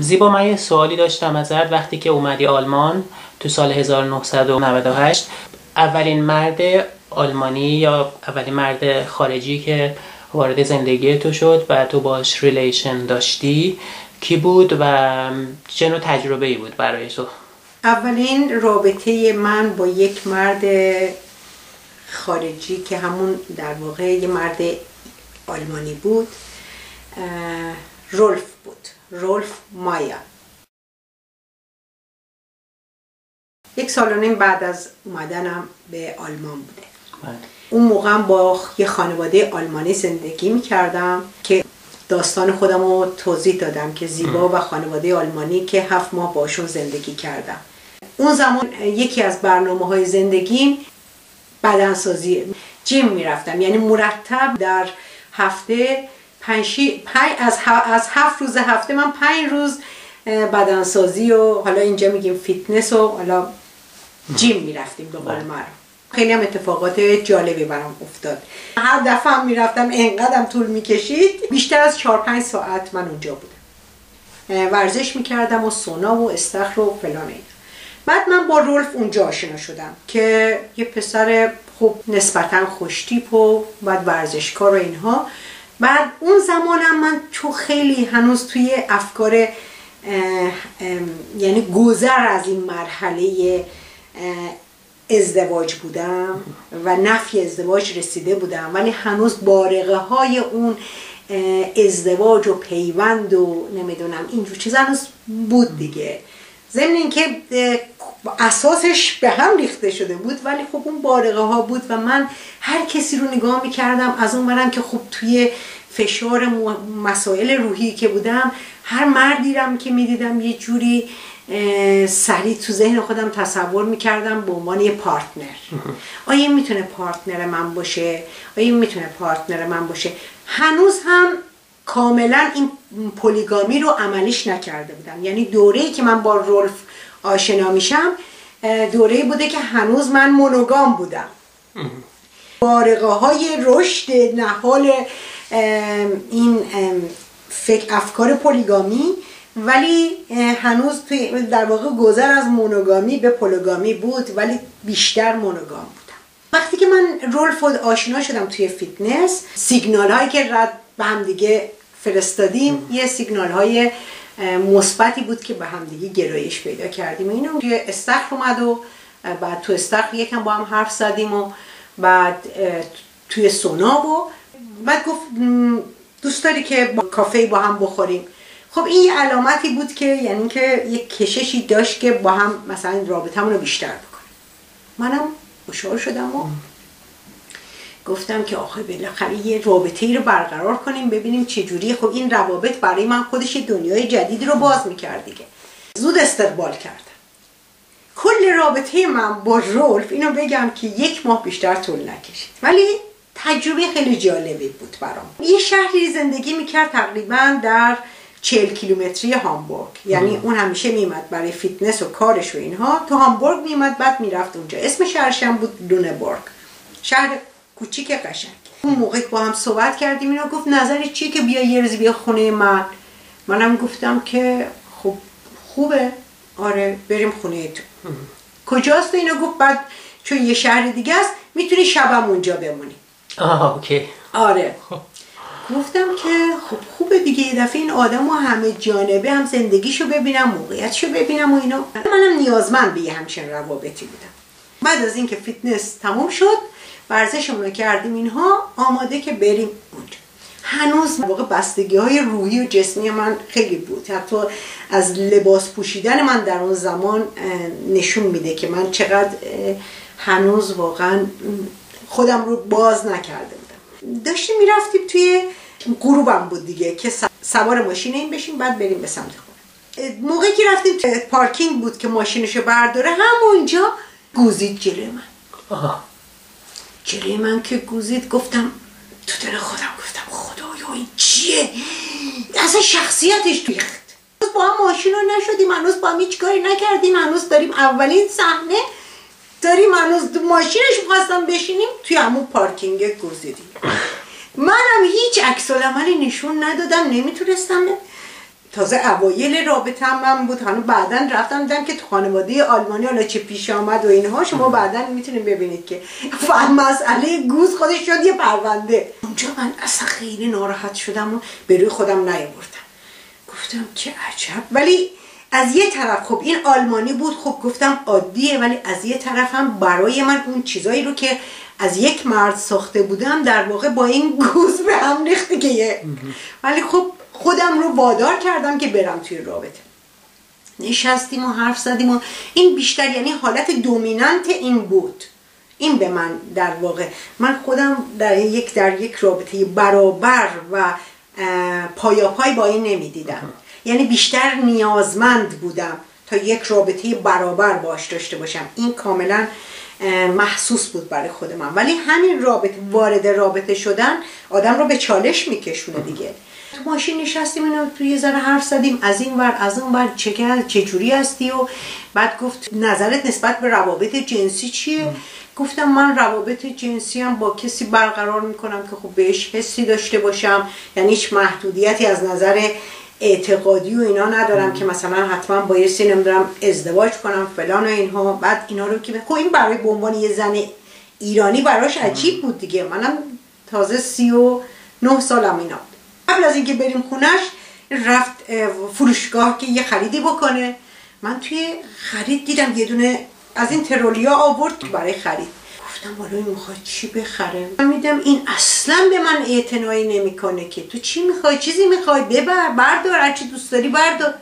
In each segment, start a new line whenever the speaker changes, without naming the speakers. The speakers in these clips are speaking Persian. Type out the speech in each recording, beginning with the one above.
زیبا من یه سوالی داشتم ازت. وقتی که اومدی آلمان تو سال 1998 اولین مرد آلمانی یا اولین مرد خارجی که وارد زندگی تو شد و تو باش ریلیشن داشتی کی بود و چه نوع تجربه ای بود برای تو؟
اولین رابطه من با یک مرد خارجی که همون در واقع یه مرد آلمانی بود رولف. رولف مایا یک سال و نیم بعد از اومدنم به آلمان بوده.
بله.
اون موقع با یه خانواده آلمانی زندگی می‌کردم که داستان خودم رو توضیح دادم که زیبا و خانواده آلمانی که هفت ماه باشون زندگی کردم. اون زمان یکی از برنامه های زندگیم بدنسازی gym می‌رفتم. یعنی مرتب در هفته پنج از, از هفت روز هفته من پنج روز بدنسازی و حالا اینجا میگیم فیتنس و حالا gym می‌رفتیم به قول من خیلی هم اتفاقات جالبی برام افتاد. هر دفعه هم می‌رفتم انقدرم طول می‌کشید. بیشتر از 4 5 ساعت من اونجا بودم. ورزش می‌کردم و سونا و استخر و فلان اینا. بعد من با رولف اونجا آشنا شدم که یه پسر خوب نسبتا خوشتیپ و بعد ورزشکار و اینها. بعد اون زمانم من تو خیلی هنوز توی افکار یعنی گذر از این مرحله ازدواج بودم و نفی ازدواج رسیده بودم. ولی هنوز بارقه های اون ازدواج و پیوند و نمی‌دونم اینجور چیز هنوز بود دیگه. ضمن اینکه اساسش به هم ریخته شده بود ولی خب اون بارقه ها بود و من هر کسی رو نگاه می‌کردم از اون برم که خب توی فشار مسائل روحی که بودم هر مردی رم که می‌دیدم یه جوری سریع تو ذهن خودم تصور می‌کردم به عنوان یه پارتنر. آیا می‌تونه پارتنر من باشه؟ آیا می‌تونه پارتنر من باشه؟ هنوز هم کاملا این Polygamie رو عملیش نکرده بودم یعنی دوره که من با رولف آشنا میشم دوره بوده که هنوز من monogam بودم. بارقه های رشد نهال این فکر افکار Polygamie ولی هنوز در واقع گذر از Monogamie به Polygamie بود ولی بیشتر monogam بودم. وقتی که من رولف آشنا شدم توی فیتنس سیگنال هایی که رد به هم دیگه فرستادیم یه سیگنال های مثبتی بود که به هم دیگه گرایش پیدا کردیم. اینو توی استخر اومد و بعد تو استخر یکم با هم حرف زدیم و بعد توی سونا و بعد گفت دوست داری که با کافه با هم بخوریم. خب این یه علامتی بود که یعنی که یه کششی داشت که با هم مثلا رابطمون رو بیشتر بکنیم منم خوشحال شدم و گفتم که آخه بالاخره یه رابطه ای رو برقرار کنیم ببینیم چه جوری خب این روابط برای من خودش دنیای جدیدی رو باز می‌کرد دیگه. زود استقبال کردم. کل رابطه من با رولف اینو بگم که یک ماه بیشتر طول نکشید. ولی تجربه خیلی جالبی بود برام. یه شهری زندگی می‌کرد تقریبا در چهل کیلومتری هامبورگ. یعنی اون همیشه میمد برای فیتنس و کارش و اینها. تو هامبورگ میمد بعد می‌رفت اونجا. اسم شهرش هم بود لونبورگ. شهر کوچیک قشنگ. اون موقع با هم صحبت کردیم اینا گفت نظری چیه که بیا یه روز بیا خونه من؟ منم گفتم که خب خوبه. آره بریم خونه تو. کجاست؟ اینا گفت بعد چون یه شهر دیگه است می‌تونی شبم اونجا بمونی.
آه اوکی.
آره. گفتم که خب خوبه دیگه. یه دفعه این آدم و همه جانبه هم زندگیشو ببینم موقعیتشو ببینم و اینا. منم نیازمند به یه همچین روابطی بودم. بعد از اینکه فیتنس تموم شد ورزشمون رو کردیم اینها آماده که بریم اونجا. هنوز واقع بستگی های روحی و جسمی من خیلی بود. حتی از لباس پوشیدن من در اون زمان نشون میده که من چقدر هنوز واقعا خودم رو باز نکرده بودم. داشتیم می‌رفتیم توی غروبم بود دیگه که سوار ماشین این بشیم بعد بریم به سمت خونه. موقعی که رفتیم پارکینگ بود که ماشینشو برداره همونجا گوزید جلوی من.
آه.
جلوی من که گوزید گفتم تو دل خودم گفتم خدایا این چیه؟ اصلا شخصیتش ریخت. با هم ماشین رو نشدیم هنوز با هم هیچ کاری نکردیم هنوز داریم اولین صحنه. داریم هنوز تو ماشینش خواستم بشینیم توی همون پارکینگ گذیدیم منم هیچ عکس نشون ندادم نمی‌تونستم تازه اوایل رابطه هم من بود. هنو بعدا رفتم دیدم که تو خانواده آلمانی حالا چه پیش آمد و اینها. شما بعدا می‌تونید ببینید که مسئله گوز خودش شد یه پرونده. اونجا من اصلا خیلی ناراحت شدم و به روی خودم نیاوردم. گفتم که عجب. ولی از یه طرف خب این آلمانی بود خب گفتم عادیه ولی از یه طرف هم برای من اون چیزایی رو که از یک مرد ساخته بودم در واقع با این گوز به هم ریخته که ولی خب خودم رو وادار کردم که برم توی رابطه. نشستیم و حرف زدیم و این بیشتر یعنی حالت دومینانت این بود. این به من در واقع. من خودم در یک در یک رابطه برابر و پایاپای با این نمی‌دیدم. یعنی بیشتر نیازمند بودم تا یک رابطه برابر باش داشته باشم. این کاملا محسوس بود برای خود من. ولی همین رابطه وارد رابطه شدن آدم رو به چالش میکشونه دیگه. تو ماشین نشستیم اینو توی یه ذره حرف زدیم. از این ور از اون ور چه چه جوری هستی؟ و بعد گفت نظرت نسبت به روابط جنسی چیه؟ گفتم من روابط جنسی هم با کسی برقرار می‌کنم که خب بهش حسی داشته باشم. یعنی هیچ محدودیتی از نظر اعتقادی و اینا ندارم که مثلا حتما بایستی نمی‌دونم ازدواج کنم فلان و اینها. بعد اینا رو که خب این برای به عنوان یه زن ایرانی براش عجیب بود دیگه. منم تازه سی و نه سالم اینا قبل از اینکه بریم خونش رفت فروشگاه که یه خریدی بکنه. من توی خرید دیدم یه دونه از این ترولیا آورد برای خرید. گفتم بالا این می‌خواد چی بخره؟ من میدم این اصلا به من اعتنایی نمی‌کنه که تو چی می‌خوای؟ چیزی می‌خوای؟ ببر بردار هرچی دوست داری بردار.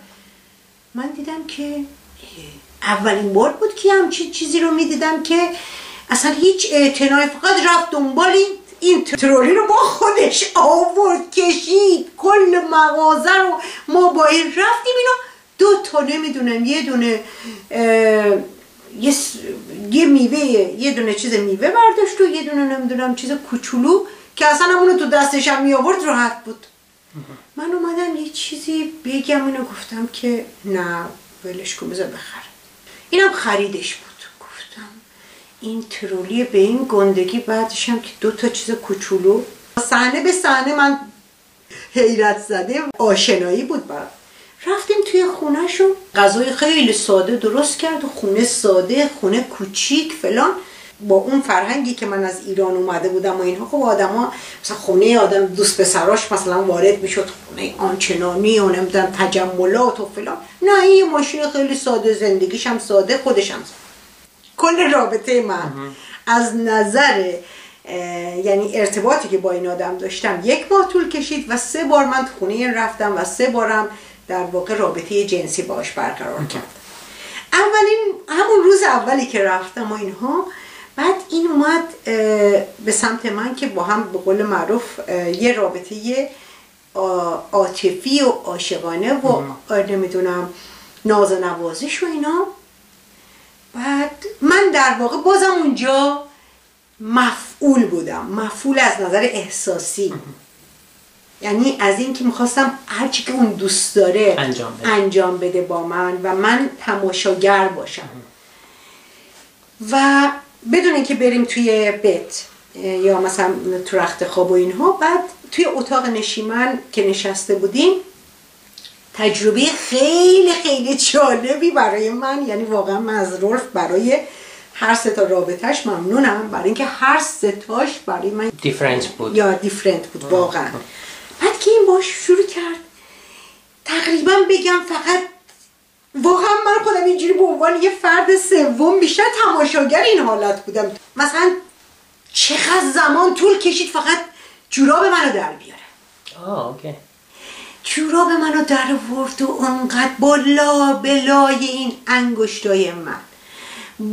من دیدم که اولین بار بود که همچین چیزی رو می‌دیدم که اصلا هیچ اعتنایی فقط رفت دنبال این این ترولی رو با خودش آورد کشید کل مغازه رو ما با این رفتیم اینا. دو تا نمی‌دونم یه دونه یه, یه میوه یه دونه چیز میوه برداشت و یه دونه نمی‌دونم چیز کوچولو که اصلا همونو تو دستش هم می آورد راحت بود. من اومدم یه چیزی بگم اینو گفتم که نه ولش کن بذار بخرم. اینم خریدش بود. این ترولی به این گندگی بعدش هم که دو تا چیز کوچولو. صحنه به صحنه من حیرت زده آشنایی بود برام. رفتیم توی خونهشون. غذای خیلی ساده درست کرد و خونه ساده خونه کوچیک فلان. با اون فرهنگی که من از ایران اومده بودم و اینها خب آدما مثلا خونه آدم دوست پسراش مثلا وارد می‌شد خونه آنچنانی و نمی‌دونم تجملات و فلان. نه این ماشین خیلی ساده زندگیش هم ساده خودش هم ساده. کل رابطه من از نظر یعنی ارتباطی که با این آدم داشتم یک ماه طول کشید و سه بار من خونه رفتم و سه بارم در واقع رابطه جنسی باش برقرار کرد اولین همون روز اولی که رفتم و اینها بعد این اومد به سمت من که با هم به قول معروف یه رابطه عاطفی و عاشقانه و نمی‌دونم ناز و نوازش و اینا. بعد من در واقع بازم اونجا مفعول بودم. مفعول از نظر احساسی. یعنی از این که می‌خواستم هرچی که اون دوست داره
انجام بده.
انجام بده با من و من تماشاگر باشم. و بدون اینکه بریم توی بیت یا مثلا تو رخت خواب و اینها بعد توی اتاق نشیمن که نشسته بودیم تجربه خیلی خیلی جالبی برای من یعنی واقعا من از رولف برای هر سه تا رابطهش ممنونم. برای اینکه هر سه تاش برای من
دیفرنت بود.
یا دیفرنت بود واقعا. بعد که این باش شروع کرد تقریبا بگم فقط واقعا من خودم اینجوری به عنوان یه فرد سوم بیشتر تماشاگر این حالت بودم. مثلا چقدر زمان طول کشید فقط جوراب منو در بیاره.
آه اوکی.
جوراب منو در ورد و اونقدر بالا بلای این انگشتای من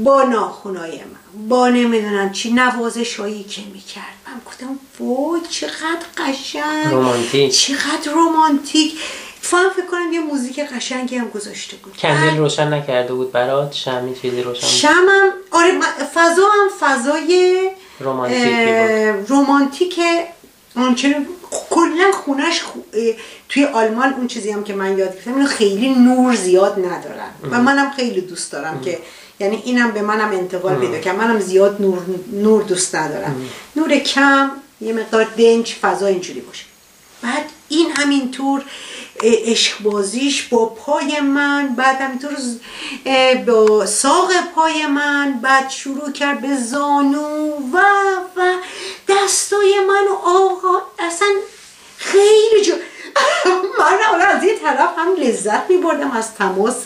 با ناخونای من با نمی‌دونم چی نوازش هایی که می‌کرد من گفتم وای چقدر قشنگ.
رومانتیک.
چقدر رومانتیک. فهم فکر کنم یه موزیک قشنگی هم گذاشته بود.
کندل روشن نکرده بود برات؟ شمی چیزی روشن
شمم آره فضا هم فضای
رومانتیکی بود.
رومانتیک آنچه کلا خونش توی آلمان اون چیزی هم که من یاد گرفتم اینو خیلی نور زیاد ندارن. و منم خیلی دوست دارم که یعنی اینم به منم انتقال پیدا که منم زیاد نور, نور دوست ندارم. نور کم یه مقدار دنج فضا اینجوری باشه. بعد این همینطور عشق بازیش با پای من بعد همینطور با ساق پای من بعد شروع کرد به زانو و و دستای من آقا. اصلا خیلی جو من حالا از یه طرف هم لذت می بردم از تماس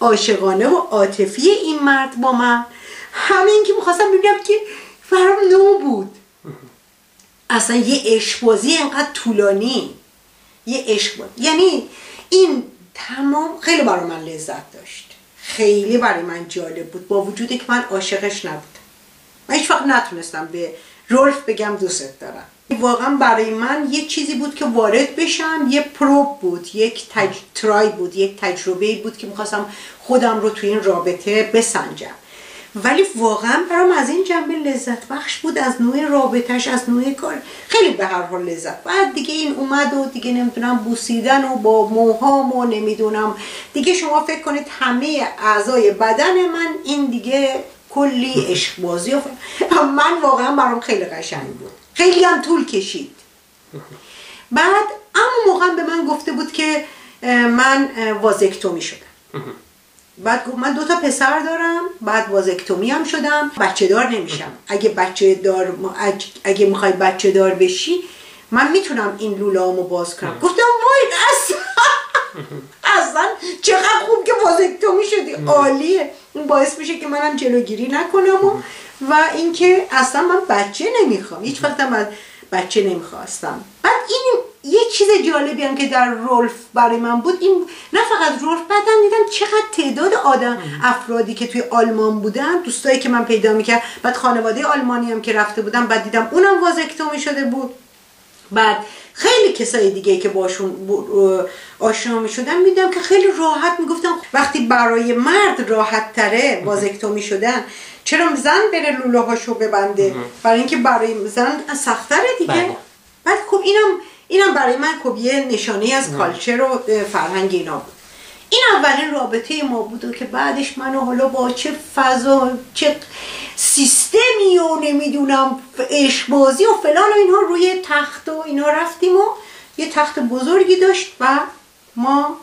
عاشقانه و عاطفی این مرد با من. همین که می‌خواستم ببینم که فرام نو بود. اصلا یه عشقبازی اینقدر طولانی. یه عشق بود. یعنی این تمام خیلی برای من لذت داشت. خیلی برای من جالب بود. با وجودی که من عاشقش نبودم. من هیچ وقت نتونستم به رولف بگم دوست دارم. واقعا برای من یه چیزی بود که وارد بشم. یه پروب بود یک تج... ترای بود یک تجربه بود که می‌خواستم خودم رو تو این رابطه بسنجم. ولی واقعا برام از این جنبه لذت بخش بود از نوع رابطش از نوع کار. خیلی به هر حال لذت. بعد دیگه این اومد و دیگه نمی‌دونم بوسیدن و با موهام و نمی‌دونم. دیگه شما فکر کنید همه اعضای بدن من این دیگه کلی عشق بازی و من واقعا برام خیلی قشنگ بود. خیلی هم طول کشید. بعد اما موقع به من گفته بود که من وازکتومی شدم. بعد گفت من دو تا پسر دارم بعد وازکتومی هم شدم. بچه دار نمیشم. اگه بچه دار اگه می‌خوای بچه دار بشی من می‌تونم این لولامو باز کنم. گفتم وای اصلا اصلا چقدر خوب که وازکتومی شدی. عالیه. این باعث میشه که منم جلوگیری نکنم و, و اینکه اصلا من بچه نمی‌خوام. هیچ وقت من بچه نمی‌خواستم. بعد این یه چیز جالبی هم که در رولف برای من بود این نه فقط رولف بعدم دیدم چقدر تعداد آدم افرادی که توی آلمان بودن دوستایی که من پیدا می‌کرد بعد خانواده آلمانی هم که رفته بودم بعد دیدم اونم وازکتومی شده بود. بعد خیلی کسای دیگه که باشون آشنا می شدن میدم که خیلی راحت می‌گفتم بعد برای مرد راحت تره وازکتومی شدن چرا زن بره لوله هاشو ببنده؟ برای اینکه برای زن سختره دیگه. بله. بعد خب اینم اینم برای من خب یه نشانه از کالچر و فرهنگ اینا بود. این اولین رابطه ما بود و که بعدش منو حالا با چه فضا چه سیستمی و نمی‌دونم عشقبازی و فلان و اینها روی تخت و اینا رفتیم و یه تخت بزرگی داشت و ما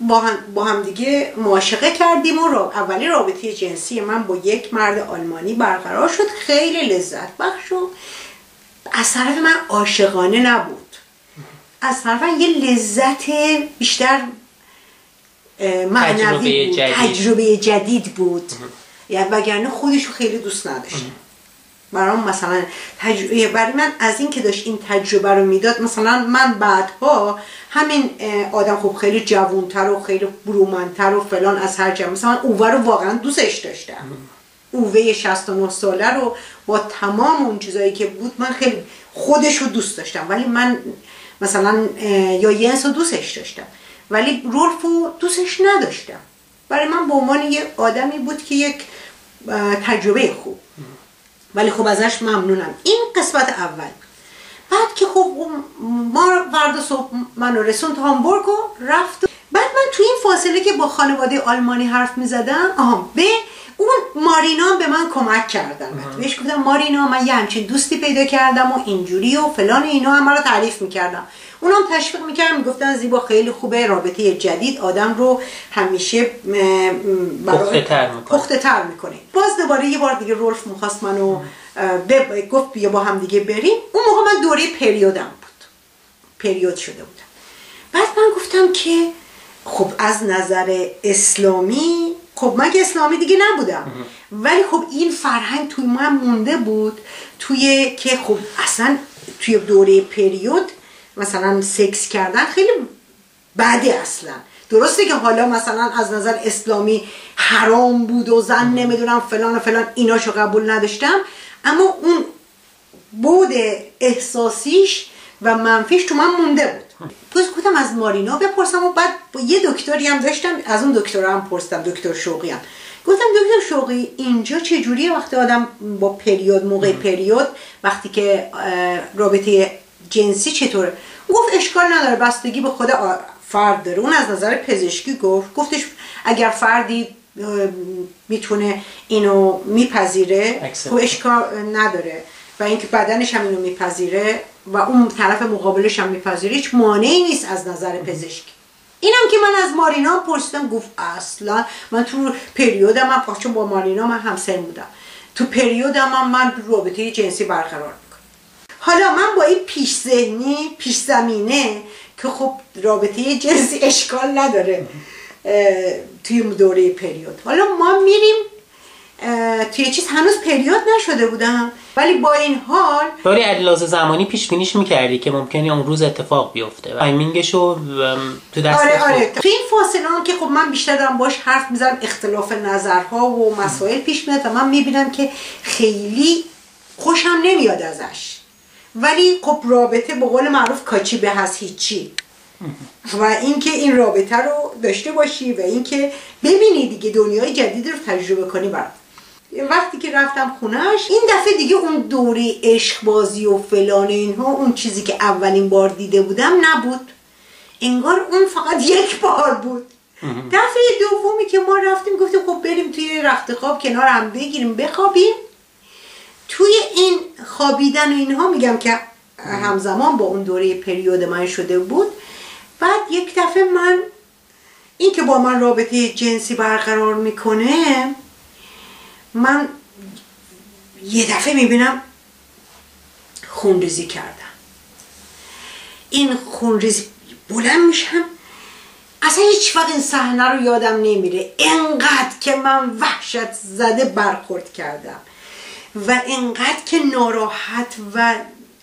با هم, با هم دیگه معاشقه کردیم و اولی رابطه جنسی من با یک مرد آلمانی برقرار شد. خیلی لذت بخش و از طرف من عاشقانه نبود. از طرف یه لذت بیشتر معنوی بود تجربه جدید بود. یعنی وگرنه خودش رو خیلی دوست نداشت. برام مثلا تجربه برای من از این که داشت این تجربه رو می‌داد مثلا من بعدها همین آدم خب خیلی جوونتر و خیلی برومنتر و فلان از هر جمع. مثلا اوه رو واقعا دوستش داشتم. اوه 69 ساله رو با تمام اون چیزایی که بود من خیلی خودش رو دوست داشتم. ولی من مثلا یا ینس رو دوستش داشتم ولی رولف رو دوستش نداشتم. برای من به عنوان یه آدمی بود که یک تجربه خوب. ولی خب ازش ممنونم. این قسمت اول. بعد که خب ما فردا صبح منو رسوند هامبورگ و رفت بعد من تو این فاصله که با خانواده آلمانی حرف می زدم آها به اون مارینا به من کمک کردن. بهش گفتم مارینا من یه همچین دوستی پیدا کردم و اینجوری و فلان اینا هم رو تعریف می‌کردم. اونم تشویق می‌کردم می‌گفتن زیبا خیلی خوبه رابطه جدید آدم رو همیشه پخته تر می‌کنه. باز دوباره یه بار دیگه رولف می‌خواست منو گفت بیا با هم دیگه بریم. اون موقع من دوره پریودم بود. پریود شده بودم. بعد من گفتم که خب از نظر اسلامی خب من که اسلامی دیگه نبودم. ولی خب این فرهنگ توی من مونده بود. توی که خب اصلا توی دوره پریود مثلا سکس کردن خیلی بده اصلا. درسته که حالا مثلا از نظر اسلامی حرام بود و زن نمی‌دونم فلان و فلان ایناشو قبول نداشتم. اما اون بود احساسیش و منفیش تو من مونده بود. گفتم از مارینا بپرسم و بعد با یه دکتری هم داشتم از اون دکتر هم پرسیدم دکتر شوقی هم. گفتم دکتر شوقی اینجا چجوریه وقتی آدم با پریود موقع پریود وقتی که رابطه جنسی چطوره؟ گفت اشکال نداره بستگی به خود فرد داره. اون از نظر پزشکی گفت گفتش اگر فردی می‌تونه اینو میپذیره خب اشکال نداره. و اینکه بدنش هم اینو میپذیره و اون طرف مقابلش هم میپذیره هیچ مانعی نیست از نظر پزشکی اینم که من از مارینا پرسیدم گفت اصلا من تو پریودم من پاچون با مارینا من همسن بودم. تو پریودم هم من رابطه جنسی برقرار می‌کنم. حالا من با این پیش ذهنی پیش زمینه که خب رابطه جنسی اشکال نداره توی دوره پریود. حالا ما میریم توی چیز هنوز پریود نشده بودم. ولی با این حال
داری از لحاظ زمانی پیش بینیش می‌کردی که ممکنه اون روز اتفاق بیفته timing شو تو دست
آره آره. تو این فاصله هم که خب من بیشتر دارم باش حرف می‌زنم اختلاف نظرها و مسائل پیش میاد و من می‌بینم که خیلی خوشم نمیاد ازش. ولی خب رابطه به قول معروف کاچی به هست هیچی. و اینکه این رابطه رو داشته باشی و اینکه ببینی دیگه دنیای جدید رو تجربه کنی برات. وقتی که رفتم خونش این دفعه دیگه اون دوره عشق بازی و فلان اینها اون چیزی که اولین بار دیده بودم نبود. انگار اون فقط یک بار بود. دفعه دومی که ما رفتیم گفتیم خب بریم توی رخت خواب کنار هم بگیریم بخوابیم. توی این خوابیدن و اینها میگم که همزمان با اون دوره پریود من شده بود. بعد یک دفعه من این که با من رابطه جنسی برقرار می‌کنه من یه دفعه می‌بینم خونریزی کردم این خونریزی بلند میشم اصلا هیچ وقت این صحنه رو یادم نمیره. انقدر که من وحشت زده برخورد کردم و انقدر که ناراحت و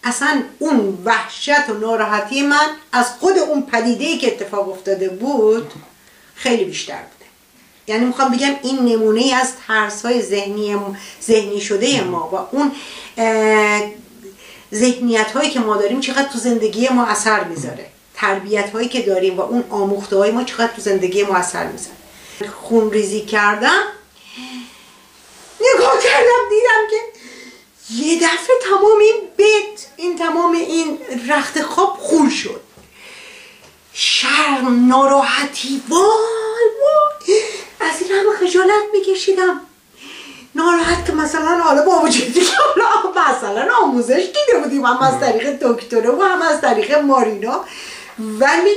اصلا اون وحشت و ناراحتی من از خود اون پدیده که اتفاق افتاده بود خیلی بیشتر بوده یعنی می‌خوام بگم این نمونه از ترس های ذهنی, ذهنی شده ما و اون ذهنیت هایی که ما داریم چقدر تو زندگی ما اثر می‌ذاره. تربیت هایی که داریم و اون آموخته های ما چقدر تو زندگی ما اثر می‌ذاره. خون ریزی کردم. نگاه کردم دیدم که یه دفعه تمام این بیت این تمام این رخت خواب خون شد. شرم ناراحتی. وای وای. از این همه خجالت میکشیدم. ناراحت که مثلا حالا با وجودی مثلا آموزش دیده بودیم هم از طریق دکتره و هم از طریق مارینا. ولی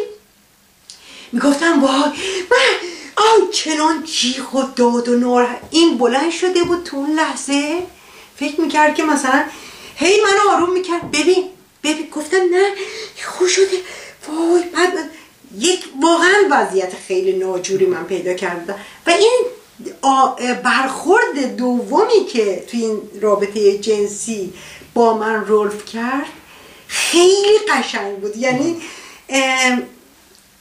می‌گفتم وای من آن چنان جیغ و داد و ناراحت. این بلند شده بود تو اون لحظه. فکر می‌کرد که مثلا هی من آروم می‌کرد. ببین ببین. گفتن نه خوش شده. وای بعد یک واقعا وضعیت خیلی ناجوری من پیدا کردم. و این برخورد دومی که توی این رابطه جنسی با من رولف کرد خیلی قشنگ بود. یعنی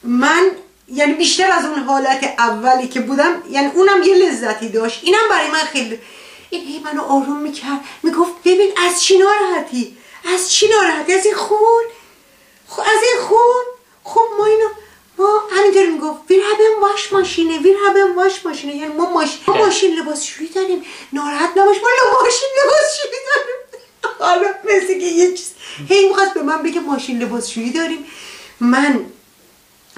من یعنی بیشتر از اون حالت اولی که بودم یعنی اونم یه لذتی داشت. اینم برای من خیلی این منو آروم می‌کرد. می‌گفت ببین از چی ناراحتی؟ از چی ناراحتی؟ از این خون؟ خب از این خون؟ خب ما اینو ما همینطور می‌گفت ویر هبن واش ماشینه ویر هبن واش ماشینه. یعنی ما ماشین ما ماشین لباسشویی داریم ناراحت نباش ما ماشین لباسشویی داریم. حالا مثل که یه چیز هی می‌خواست به من بگه ماشین لباسشویی داریم. من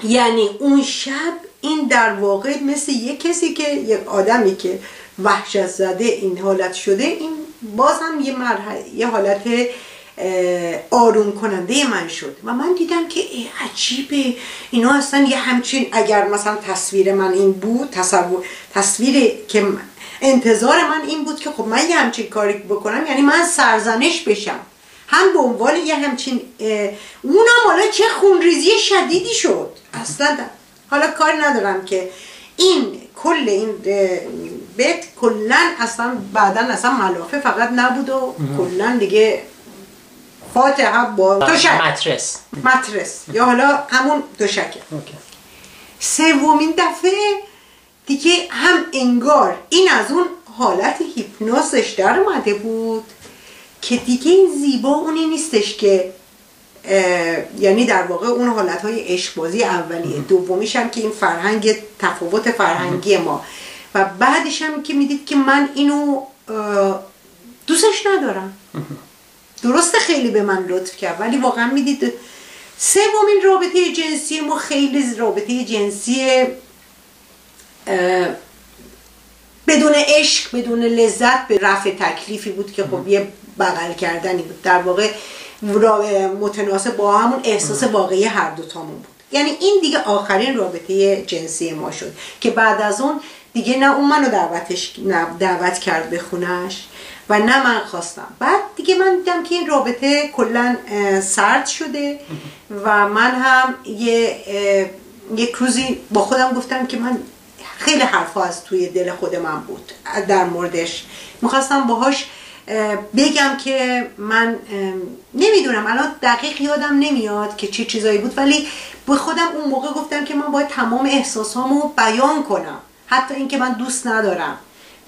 یعنی اون شب این در واقع مثل یه کسی که یک آدمی که وحشت زده این حالت شده این باز هم یه مرحله یه حالت آروم کننده من شد. و من دیدم که عجیبه. اینا اصلا یه همچین اگر مثلا تصویر من این بود تصور تصویر که انتظار من این بود که خب من یه همچین کاری بکنم یعنی من سرزنش بشم. هم به عنوان یه همچین اونم حالا چه خونریزی شدیدی شد. اصلا حالا کار ندارم که این کل این بیت کلا اصلا بعدا اصلا ملافه فقط نبود و کلا دیگه فاتحه با
توشک مترس
مترس یا حالا همون دوشکه. سومین دفعه دیگه هم انگار این از اون حالت هیپنوزش در اومده بود که دیگه این زیبا اونی نیستش که یعنی در واقع اون حالت های عشقبازی اولیه. دومیش هم که این فرهنگ تفاوت فرهنگی ما. و بعدش هم که می‌دید که من اینو دوستش ندارم. درسته خیلی به من لطف کرد ولی واقعا می‌دید سومین رابطه جنسی ما خیلی رابطه جنسی بدون عشق بدون لذت به رفع تکلیفی بود که خب یه بغل کردنی بود. در واقع متناسب با همون احساس واقعی هر دوتامون بود. یعنی این دیگه آخرین رابطه جنسی ما شد که بعد از اون دیگه نه اون منو دعوتش دعوت کرد به خونش و نه من خواستم. بعد دیگه من دیدم که این رابطه کلا سرد شده و من هم یه یک روزی با خودم گفتم که من خیلی حرفا از توی دل خود من بود در موردش. می‌خواستم باهاش بگم که من نمی‌دونم الان دقیق یادم نمیاد که چه چیزایی بود ولی به خودم اون موقع گفتم که من باید تمام احساسامو بیان کنم. حتی اینکه من دوست ندارم.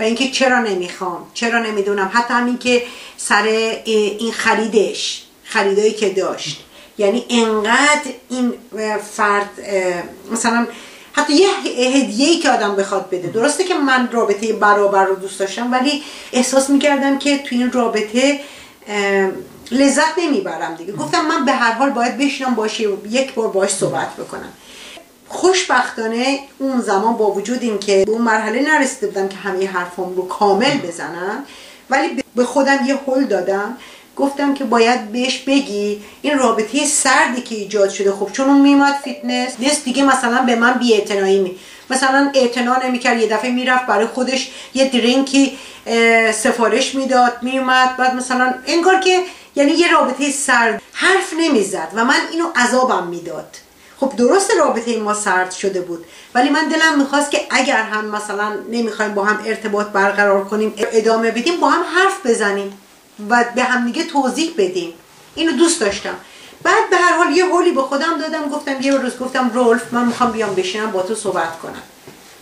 و اینکه چرا نمی‌خوام چرا نمی‌دونم. حتی همین که سر این خریدش خریدایی که داشت. یعنی انقدر این فرد مثلا حتی یه هدیه ای که آدم بخواد بده. درسته که من رابطه برابر رو دوست داشتم ولی احساس می‌کردم که توی این رابطه لذت نمی‌برم دیگه. گفتم من به هر حال باید بشینم باشه یک بار باش صحبت بکنم. خوشبختانه اون زمان با وجود این که به اون مرحله نرسیده بودم که همه حرفام رو کامل بزنم ولی به خودم یه هل دادم. گفتم که باید بهش بگی این رابطه سردی که ایجاد شده خب چون اون میماد فیتنس نیست دیگه مثلا به من بی می مثلا اعتنا نمی‌کرد یه دفعه می‌رفت برای خودش یه درینکی سفارش می‌داد میومد بعد مثلا انگار که یعنی یه رابطه سرد حرف نمی‌زد و من اینو عذابم می‌داد. خب درست رابطه ما سرد شده بود ولی من دلم می‌خواست که اگر هم مثلا نمی‌خوایم با هم ارتباط برقرار کنیم ادامه بدیم با هم حرف بزنیم و به هم دیگه توضیح بدیم. اینو دوست داشتم. بعد به هر حال یه حالی به خودم دادم گفتم یه روز گفتم رولف من می‌خوام بیام بشینم با تو صحبت کنم.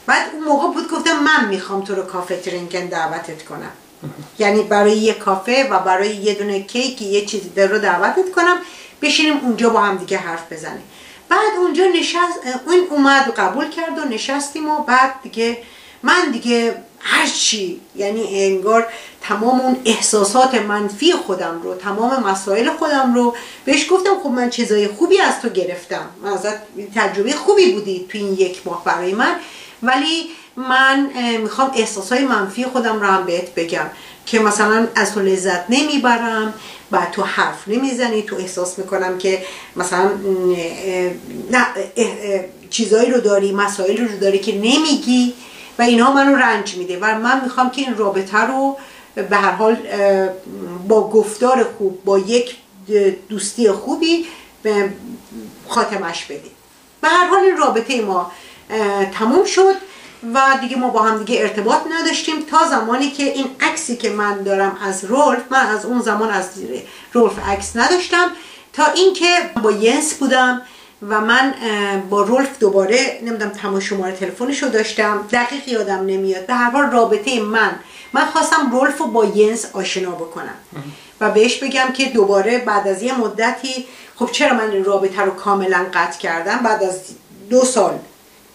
بعد اون موقع بود گفتم من می‌خوام تو رو کافه ترینکن دعوتت کنم. یعنی برای یه کافه و برای یه دونه کیک یه چیزی در رو دعوتت کنم بشینیم اونجا با هم دیگه حرف بزنیم. بعد اونجا نشست اون اومد و قبول کرد و نشستیم و بعد دیگه من دیگه هرچی یعنی انگار تمام اون احساسات منفی خودم رو تمام مسائل خودم رو بهش گفتم خب من چیزای خوبی از تو گرفتم. من ازت تجربه خوبی بودی تو این یک ماه برای من. ولی من می‌خوام احساسای منفی خودم رو هم بهت بگم. که مثلا از تو لذت نمی‌برم و تو حرف نمی‌زنی تو احساس می‌کنم که مثلا نه چیزایی رو داری مسائل رو داری که نمیگی و اینها منو رنج میده و من می‌خوام که این رابطه رو به هر حال با گفتار خوب با یک دوستی خوبی خاتمش بدیم به هر حال این رابطه ما تموم شد. و دیگه ما با هم دیگه ارتباط نداشتیم تا زمانی که این عکسی که من دارم از رولف من از اون زمان از رولف عکس نداشتم تا اینکه با ینس بودم و من با رولف دوباره نمی‌دونم تمام شماره تلفنشو داشتم. دقیق یادم نمیاد. به هر حال رابطه من. من خواستم رولف رو با ینس آشنا بکنم. و بهش بگم که دوباره بعد از یه مدتی خب چرا من این رابطه رو کاملا قطع کردم؟ بعد از دو سال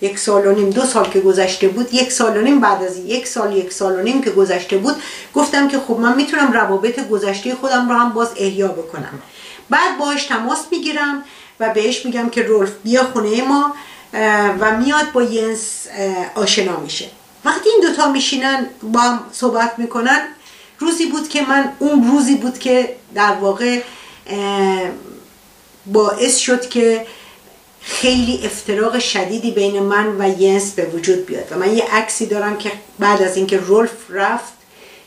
یک سال و نیم دو سال که گذشته بود یک سال و نیم بعد از یک سال یک سال و نیم که گذشته بود گفتم که خب من می‌تونم روابط گذشته خودم رو هم باز احیا بکنم. بعد باش تماس می‌گیرم و بهش میگم که رولف بیا خونه ما و میاد با ینس آشنا میشه. وقتی این دوتا میشینن با هم صحبت می‌کنن روزی بود که من اون روزی بود که در واقع باعث شد که خیلی افتراق شدیدی بین من و ینس به وجود بیاد و من یه عکسی دارم که بعد از اینکه رولف رفت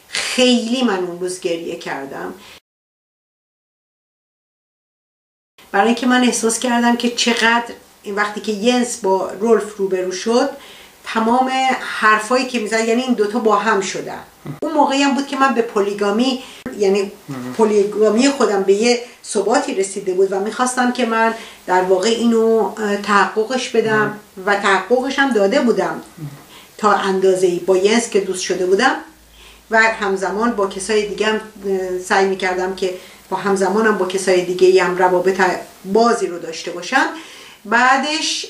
خیلی من اون روز گریه کردم. برای اینکه من احساس کردم که چقدر این وقتی که ینس با رولف روبرو شد تمام حرفایی که می‌زد یعنی این دوتا با هم شدن. اون موقعی هم بود که من به پولیگامی یعنی پولیگامی خودم به یه ثباتی رسیده بود و می‌خواستم که من در واقع اینو تحققش بدم و تحققش هم داده بودم تا اندازه با ینس که دوست شده بودم و همزمان با کسای دیگه هم سعی می‌کردم که با همزمانم با کسای دیگه هم روابط بازی رو داشته باشم. بعدش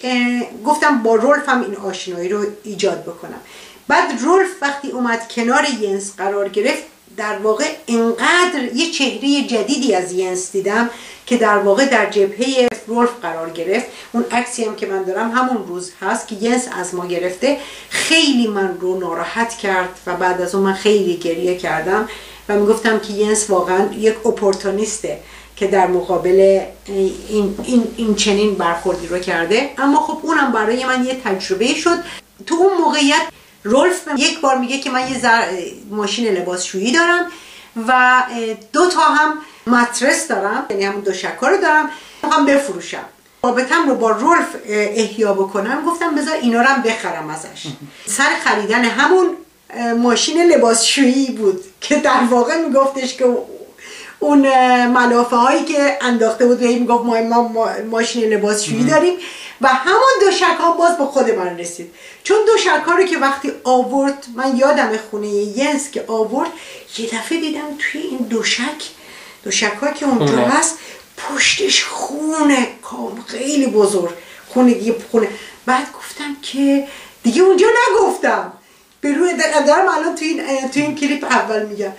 گفتم با رولف هم این آشنایی رو ایجاد بکنم. بعد رولف وقتی اومد کنار ینس قرار گرفت در واقع اینقدر یه چهره جدیدی از ینس دیدم که در واقع در جبهه رولف قرار گرفت. اون عکسی هم که من دارم همون روز هست که ینس از ما گرفته. خیلی من رو ناراحت کرد و بعد از اون من خیلی گریه کردم و می‌گفتم که ینس واقعا یک اپورتونیسته. که در مقابل این, این, این چنین برخوردی رو کرده. اما خب اونم برای من یه تجربه شد. تو اون موقعیت رولف یک بار میگه که من یه زر... ماشین لباسشویی دارم و دو تا هم مترس دارم یعنی همون دو شکار رو دارم می‌خوام بفروشم. رابطم رو با رولف احیا بکنم گفتم بذار اینا رو هم بخرم ازش. سر خریدن همون ماشین لباسشویی بود که در واقع میگفتش که اون ملافه هایی که انداخته بود و می‌گفت ما, ما ماشین لباسشویی داریم. و همون دو شک باز به خود من رسید. چون دو شک رو که وقتی آورد من یادم خونه ینس که آورد یه دفعه دیدم توی این دو شک دو شک که اونجا هست پشتش خونه خیلی بزرگ. خونه دیگه خونه. بعد گفتم که دیگه اونجا نگفتم. به روی دارم الان توی این, توی این کلیپ اول میگم.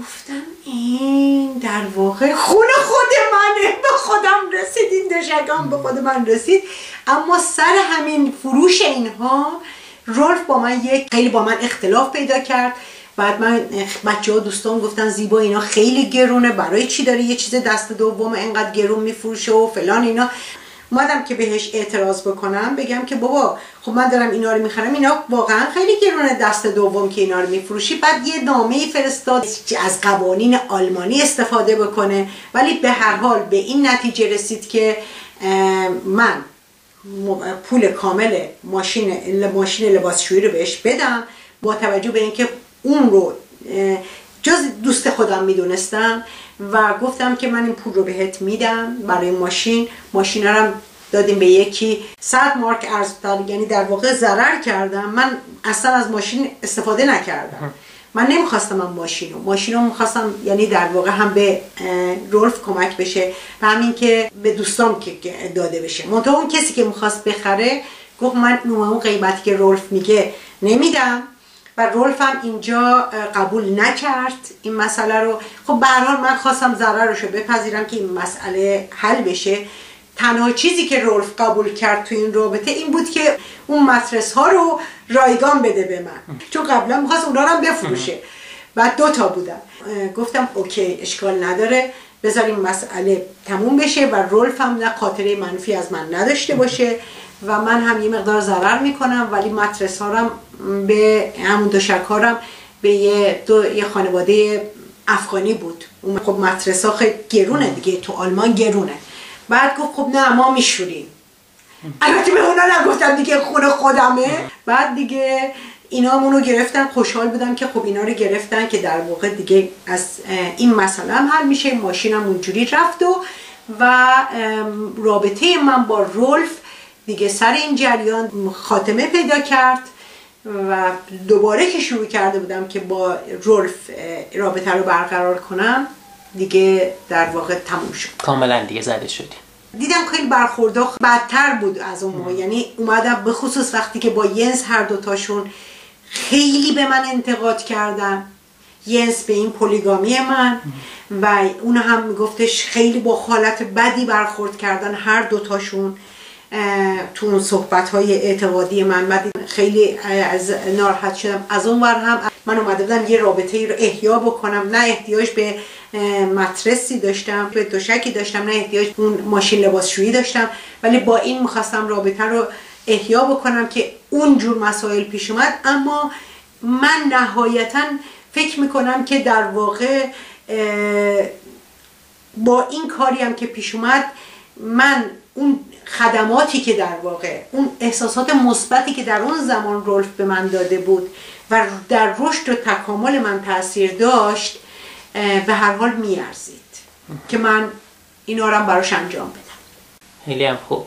گفتم این در واقع خونه خود منه. به خودم رسید این دو به خود من رسید. اما سر همین فروش اینها رولف با من یک خیلی با من اختلاف پیدا کرد. بعد من بچه ها دوستان گفتن زیبا اینا خیلی گرونه. برای چی داری یه چیز دست دوم انقدر گرون میفروشه و فلان اینا؟ اومدم که بهش اعتراض بکنم بگم که بابا خب من دارم اینا رو می‌خرم اینا واقعا خیلی گرونه دست دوم که اینا رو میفروشی. بعد یه نامه فرستاد از قوانین آلمانی استفاده بکنه. ولی به هر حال به این نتیجه رسید که من پول کامل ماشین ماشین لباسشویی رو بهش بدم با توجه به اینکه اون رو جز دوست خودم می‌دونستم و گفتم که من این پول رو بهت میدم برای ماشین. ماشین رو دادیم به یکی. صد مارک ارز یعنی در واقع ضرر کردم. من اصلا از ماشین استفاده نکردم. من نمی‌خواستم من ماشین رو. ماشین رو می‌خواستم یعنی در واقع هم به رولف کمک بشه و همین که به دوستام که داده بشه. منتها اون کسی که می‌خواست بخره گفت من اون قیمتی که رولف میگه نمیدم. و رولف هم اینجا قبول نکرد این مسئله رو. خب به حال من خواستم ضررش رو بپذیرم که این مسئله حل بشه. تنها چیزی که رولف قبول کرد تو این رابطه این بود که اون مترس ها رو رایگان بده به من. چون قبلا می‌خواست اونا رو هم بفروشه. بعد دو تا بودن. گفتم اوکی اشکال نداره. بذاریم مسئله تموم بشه و رولف هم نه خاطره منفی از من نداشته باشه. و من هم یه مقدار ضرر می‌کنم ولی مترس هارم به همون دو شکارم به یه, دو، یه خانواده افغانی بود. خب مترس ها خیلی گرونه دیگه تو آلمان گرونه. بعد گفت خب نه ما میشوریم. البته به اونا نگفتم دیگه خونه خودمه. بعد دیگه اینا رو گرفتن خوشحال بودم که خب اینا رو گرفتن که در واقع دیگه از این مسئله هم حل میشه. ماشینم اونجوری رفت و و رابطه من با رولف دیگه سر این جریان خاتمه پیدا کرد و دوباره که شروع کرده بودم که با رولف رابطه رو برقرار کنم دیگه در واقع تموم شد.
کاملا دیگه زده شدی.
دیدم خیلی برخوردا بدتر بود از اون موقع. یعنی اومدم به خصوص وقتی که با ینس هر دوتاشون خیلی به من انتقاد کردن. ینس به این پولیگامی من و اون هم میگفتش خیلی با حالت بدی برخورد کردن هر دوتاشون تو اون صحبت های اعتقادی من. بعد خیلی از ناراحت شدم. از اون ور هم من اومده بودم یه رابطه ای رو احیا بکنم. نه احتیاج به مترسی داشتم به دوشکی داشتم نه احتیاج اون ماشین لباسشویی داشتم. ولی با این می‌خواستم رابطه رو احیا بکنم که اون جور مسائل پیش اومد. اما من نهایتا فکر می‌کنم که در واقع با این کاری هم که پیش اومد من اون خدماتی که در واقع اون احساسات مثبتی که در اون زمان رولف به من داده بود و در رشد و تکامل من تاثیر داشت به هر حال میارزید که من اینا رو براش انجام بدم.
خیلی هم خوب.